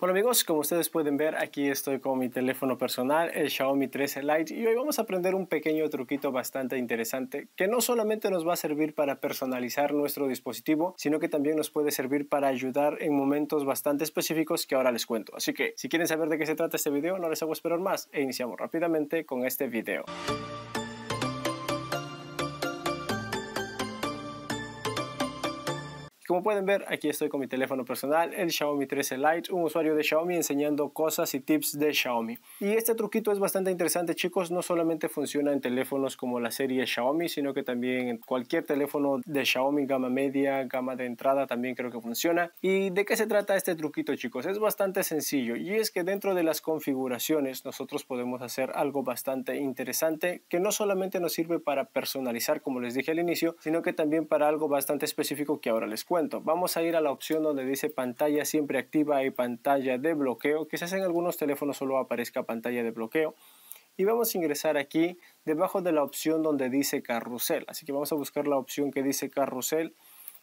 Hola amigos, como ustedes pueden ver aquí estoy con mi teléfono personal, el Xiaomi 13 Lite y hoy vamos a aprender un pequeño truquito bastante interesante que no solamente nos va a servir para personalizar nuestro dispositivo, sino que también nos puede servir para ayudar en momentos bastante específicos que ahora les cuento. Así que si quieren saber de qué se trata este video, no les hago esperar más e iniciamos rápidamente con este video. Como pueden ver, aquí estoy con mi teléfono personal, el Xiaomi 13 Lite, un usuario de Xiaomi enseñando cosas y tips de Xiaomi. Y este truquito es bastante interesante, chicos, no solamente funciona en teléfonos como la serie Xiaomi, sino que también en cualquier teléfono de Xiaomi gama media, gama de entrada también creo que funciona. ¿Y de qué se trata este truquito, chicos? Es bastante sencillo y es que dentro de las configuraciones nosotros podemos hacer algo bastante interesante que no solamente nos sirve para personalizar, como les dije al inicio, sino que también para algo bastante específico que ahora les cuento. Vamos a ir a la opción donde dice pantalla siempre activa y pantalla de bloqueo. Quizás en algunos teléfonos solo aparezca pantalla de bloqueo. Y vamos a ingresar aquí debajo de la opción donde dice carrusel. Así que vamos a buscar la opción que dice carrusel.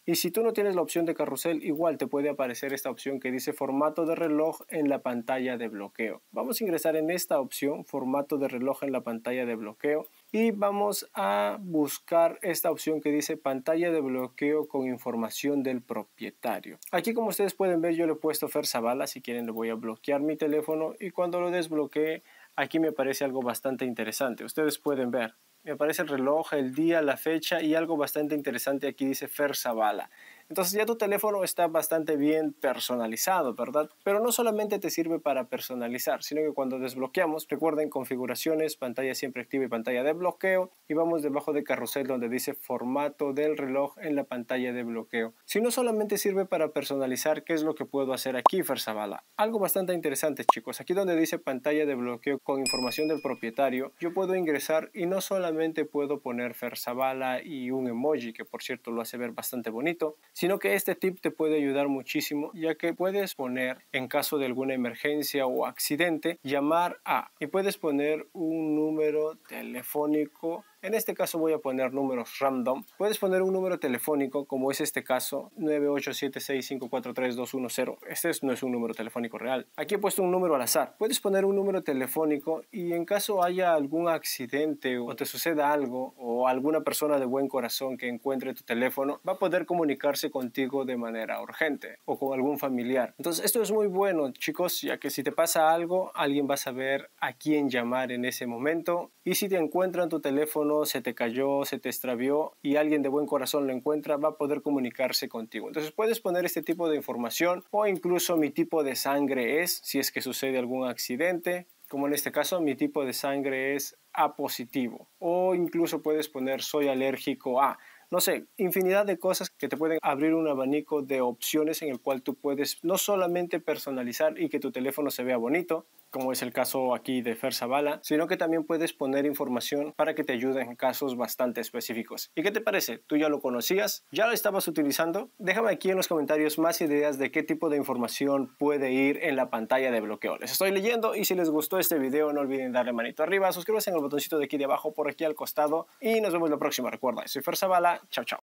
Y si tú no tienes la opción de carrusel, igual te puede aparecer esta opción que dice formato de reloj en la pantalla de bloqueo. Vamos a ingresar en esta opción, formato de reloj en la pantalla de bloqueo y vamos a buscar esta opción que dice pantalla de bloqueo con información del propietario. Aquí como ustedes pueden ver yo le he puesto Fer Zavala, si quieren le voy a bloquear mi teléfono y cuando lo desbloquee aquí me aparece algo bastante interesante. Ustedes pueden ver, me aparece el reloj, el día, la fecha y algo bastante interesante aquí dice Fer Zavala. Entonces ya tu teléfono está bastante bien personalizado, ¿verdad? Pero no solamente te sirve para personalizar, sino que cuando desbloqueamos, recuerden configuraciones, pantalla siempre activa y pantalla de bloqueo, y vamos debajo de carrusel donde dice formato del reloj en la pantalla de bloqueo. Si no solamente sirve para personalizar, ¿qué es lo que puedo hacer aquí, Fersabala? Algo bastante interesante, chicos. Aquí donde dice pantalla de bloqueo con información del propietario, yo puedo ingresar y no solamente puedo poner Fersabala y un emoji, que por cierto lo hace ver bastante bonito, sino que este tip te puede ayudar muchísimo ya que puedes poner en caso de alguna emergencia o accidente llamar a y puedes poner un número telefónico en este caso voy a poner números random. Puedes poner un número telefónico, como es este caso, 98765432210. Este no es un número telefónico real. Aquí he puesto un número al azar. Puedes poner un número telefónico y en caso haya algún accidente o te suceda algo o alguna persona de buen corazón que encuentre tu teléfono, va a poder comunicarse contigo de manera urgente o con algún familiar. Entonces esto es muy bueno, chicos, ya que si te pasa algo, alguien va a saber a quién llamar en ese momento y si te encuentran tu se te cayó, se te extravió y alguien de buen corazón lo encuentra, va a poder comunicarse contigo. Entonces puedes poner este tipo de información o incluso mi tipo de sangre es, si es que sucede algún accidente, como en este caso mi tipo de sangre es A positivo o incluso puedes poner soy alérgico a no sé, infinidad de cosas que te pueden abrir un abanico de opciones en el cual tú puedes no solamente personalizar y que tu teléfono se vea bonito, como es el caso aquí de Fer Zavala, sino que también puedes poner información para que te ayude en casos bastante específicos. ¿Y qué te parece? ¿Tú ya lo conocías? ¿Ya lo estabas utilizando? Déjame aquí en los comentarios más ideas de qué tipo de información puede ir en la pantalla de bloqueo. Les estoy leyendo y si les gustó este video no olviden darle manito arriba, suscríbanse en el botoncito de aquí de abajo por aquí al costado y nos vemos la próxima. Recuerda, soy Fer Zavala. Chao, chao.